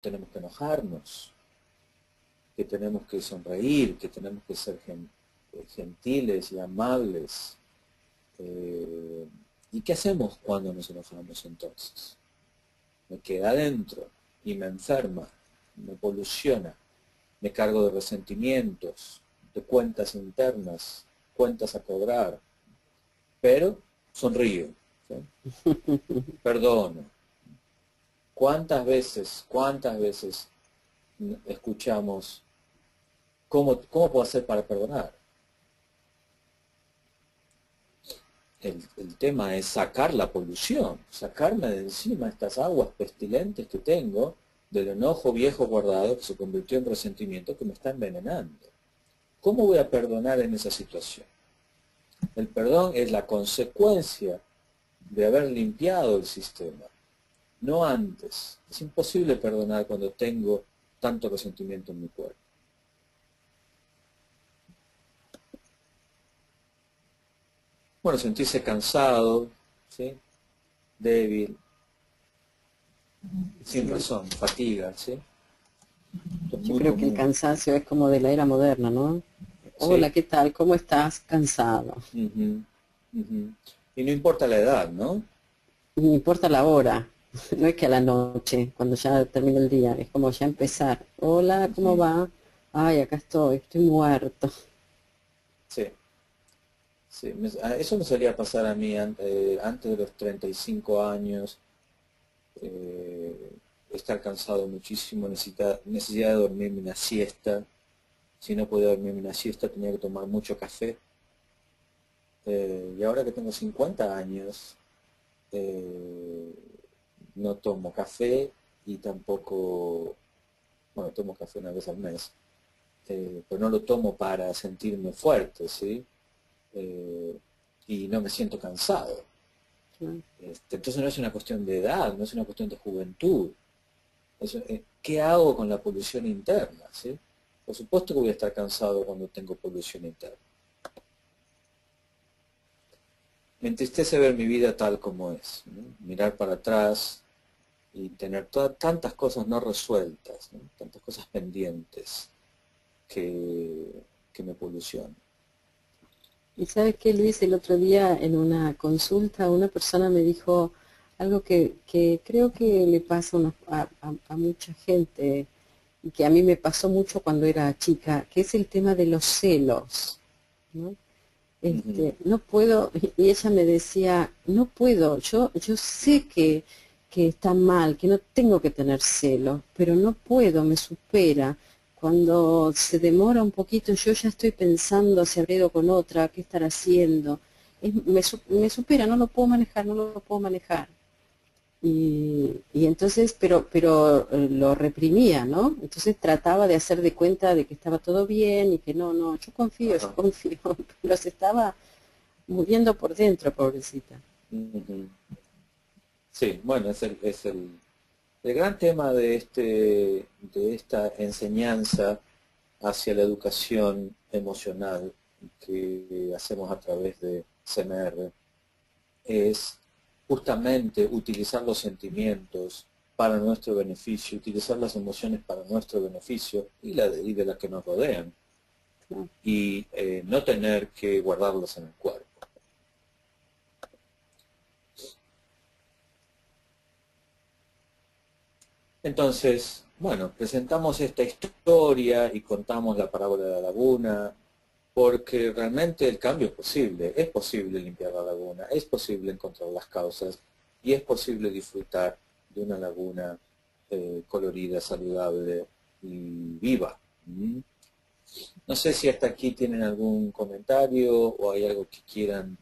tenemos que enojarnos, que tenemos que sonreír, que tenemos que ser eh, gentiles y amables. Eh, ¿Y qué hacemos cuando nos enojamos entonces? Me queda adentro y me enferma, me poluciona, me cargo de resentimientos, de cuentas internas, cuentas a cobrar, pero sonrío, perdono. ¿Cuántas veces, cuántas veces escuchamos cómo, cómo puedo hacer para perdonar? El, el, tema es sacar la polución, sacarme de encima estas aguas pestilentes que tengo del enojo viejo guardado que se convirtió en resentimiento que me está envenenando. ¿Cómo voy a perdonar en esa situación? El perdón es la consecuencia de haber limpiado el sistema, no antes. Es imposible perdonar cuando tengo tanto resentimiento en mi cuerpo. Bueno, sentirse cansado, ¿sí? débil, sin razón, fatiga, ¿sí? Yo creo que el cansancio es como de la era moderna, ¿no? Hola, ¿qué tal? ¿Cómo estás? Cansado. Y no importa la edad, ¿no? No importa la hora. No es que a la noche, cuando ya termina el día, es como ya empezar. Hola, ¿cómo va? Ay, acá estoy, estoy muerto. Sí. Sí, eso me solía pasar a mí antes de los 35 años. Eh, estar cansado muchísimo, necesita, necesidad de dormirme una siesta. Si no podía dormirme una siesta tenía que tomar mucho café. Eh, y ahora que tengo 50 años, eh, no tomo café y tampoco, bueno, tomo café una vez al mes, eh, pero no lo tomo para sentirme fuerte, ¿sí? y no me siento cansado. Este, entonces no es una cuestión de edad, no es una cuestión de juventud, eh, ¿Qué hago con la polución interna? ¿sí? Por supuesto que voy a estar cansado cuando tengo polución interna. Me entristece ver mi vida tal como es, mirar para atrás y tener tantas cosas no resueltas, tantas cosas pendientes que, que me polucionan. Y sabes qué, Luis, el otro día en una consulta una persona me dijo, algo que, creo que le pasa a, mucha gente y que a mí me pasó mucho cuando era chica, que es el tema de los celos. ¿no? Este, no puedo, y ella me decía, no puedo, yo, yo sé que, que está mal, que no tengo que tener celos, pero no puedo, me supera. Cuando se demora un poquito, yo ya estoy pensando si habré ido con otra, qué estar haciendo. me, me supera, no lo puedo manejar, no lo puedo manejar. Y, entonces, pero, pero eh, lo reprimía, ¿no? Entonces trataba de hacer de cuenta de que estaba todo bien y que no, no, yo confío, yo confío, pero se estaba muriendo por dentro, pobrecita. Sí, bueno, es el, es el, el gran tema de, este, de esta enseñanza hacia la educación emocional que hacemos a través de CMR es justamente utilizar los sentimientos para nuestro beneficio, utilizar las emociones para nuestro beneficio y, la de, las que nos rodean. Y eh, no tener que guardarlos en el cuerpo. Entonces, bueno, presentamos esta historia y contamos la parábola de la laguna, porque realmente el cambio es posible, es posible limpiar la laguna, es posible encontrar las causas y es posible disfrutar de una laguna eh, colorida, saludable y viva. ¿Mm? No sé si hasta aquí tienen algún comentario o hay algo que quieran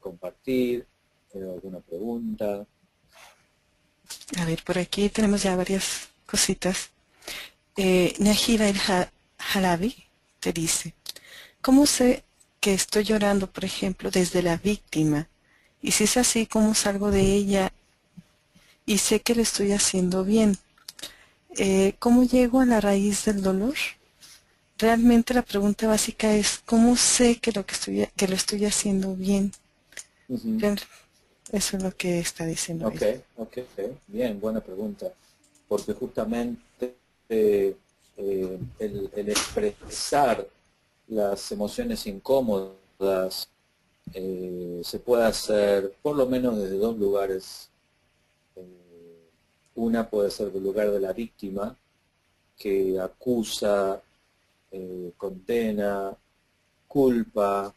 compartir, eh, alguna pregunta. A ver, por aquí tenemos ya varias cositas. Eh, el Halabi te dice, ¿Cómo sé que estoy llorando, por ejemplo, desde la víctima? Y si es así, ¿cómo salgo de ella y sé que le estoy haciendo bien? Eh, ¿Cómo llego a la raíz del dolor? Realmente la pregunta básica es, ¿cómo sé que lo, que estoy, que lo estoy haciendo bien? Eso es lo que está diciendo. Ok, ok, bien, buena pregunta. porque justamente eh, eh, el, expresar las emociones incómodas eh, se puede hacer por lo menos desde dos lugares. una puede ser del lugar de la víctima, que acusa, condena, culpa,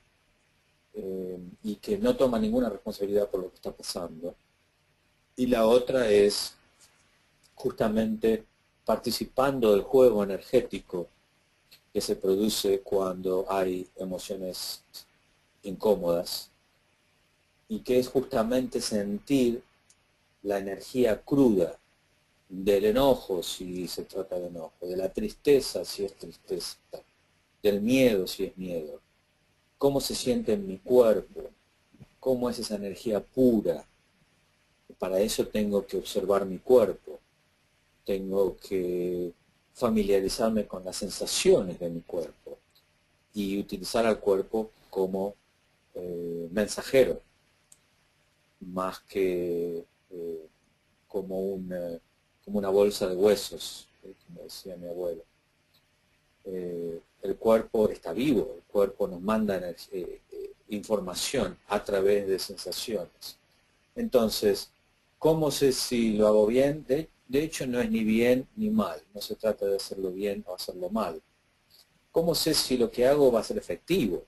y que no toma ninguna responsabilidad por lo que está pasando. Y la otra es justamente participando del juego energético que se produce cuando hay emociones incómodas y que es justamente sentir la energía cruda del enojo si se trata de enojo, de la tristeza si es tristeza, del miedo si es miedo, cómo se siente en mi cuerpo, cómo es esa energía pura. Para eso tengo que observar mi cuerpo, tengo que familiarizarme con las sensaciones de mi cuerpo y utilizar al cuerpo como eh, mensajero, más que eh, como, una, como una bolsa de huesos, eh, como decía mi abuelo. El cuerpo está vivo, el cuerpo nos manda información a través de sensaciones. Entonces, ¿cómo sé si lo hago bien? De, hecho, no es ni bien ni mal. No se trata de hacerlo bien o hacerlo mal. ¿Cómo sé si lo que hago va a ser efectivo?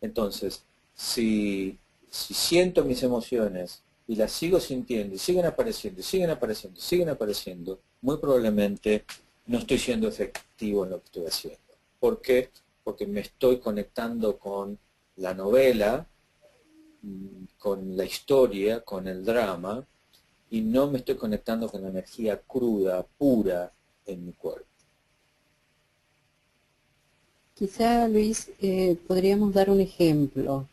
Entonces, si, siento mis emociones y las sigo sintiendo y siguen apareciendo, y siguen apareciendo, siguen apareciendo, muy probablemente no estoy siendo efectivo en lo que estoy haciendo. ¿Por qué? Porque me estoy conectando con la novela, mm, con la historia, con el drama, y no me estoy conectando con la energía cruda, pura en mi cuerpo. Quizá, Luis, eh, podríamos dar un ejemplo.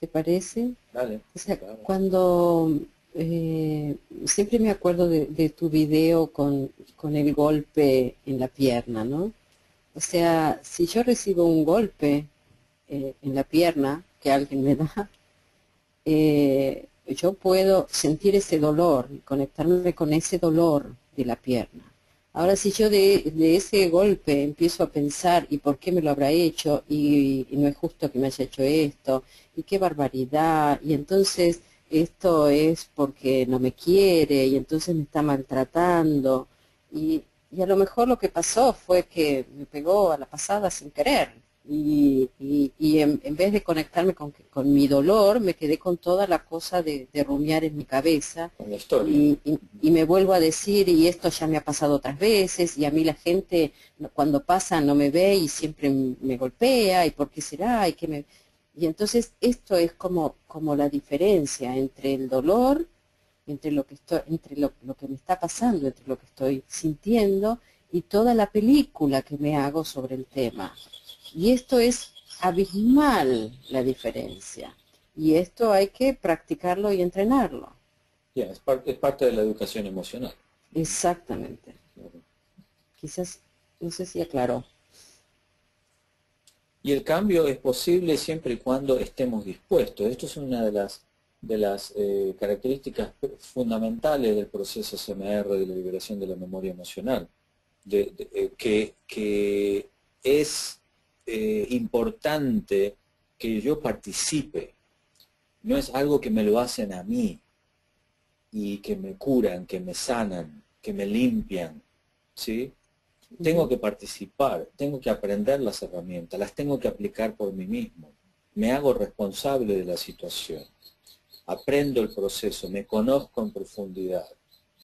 ¿Te parece? Dale. O sea, cuando eh, siempre me acuerdo de, tu video con, el golpe en la pierna, ¿no? O sea, si yo recibo un golpe eh, en la pierna que alguien me da, yo puedo sentir ese dolor, conectarme con ese dolor de la pierna. Ahora si yo de, ese golpe empiezo a pensar, ¿y por qué me lo habrá hecho? Y, no es justo que me haya hecho esto, y qué barbaridad, y entonces esto es porque no me quiere, y entonces me está maltratando, y, y a lo mejor lo que pasó fue que me pegó a la pasada sin querer, y, y, en, vez de conectarme con, con, mi dolor, me quedé con toda la cosa de, de rumiar en mi cabeza. Y, y, me vuelvo a decir, y esto ya me ha pasado otras veces, y a mí la gente cuando pasa no me ve y siempre me golpea, y por qué será, y que me... Y entonces esto es como, como la diferencia entre el dolor, entre lo que estoy, entre lo, lo que me está pasando, entre lo que estoy sintiendo, y toda la película que me hago sobre el tema. Y esto es abismal la diferencia. Y esto hay que practicarlo y entrenarlo. es, parte, es parte de la educación emocional. Exactamente. Quizás, no sé si aclaró. Y el cambio es posible siempre y cuando estemos dispuestos. Esto es una de las, de las eh, características fundamentales del proceso CMR de la liberación de la memoria emocional, de, eh, que, que es eh, importante que yo participe. No es algo que me lo hacen a mí y que me curan, que me sanan, que me limpian. ¿sí? Tengo que participar, tengo que aprender las herramientas, las tengo que aplicar por mí mismo. Me hago responsable de la situación. Aprendo el proceso, me conozco en profundidad.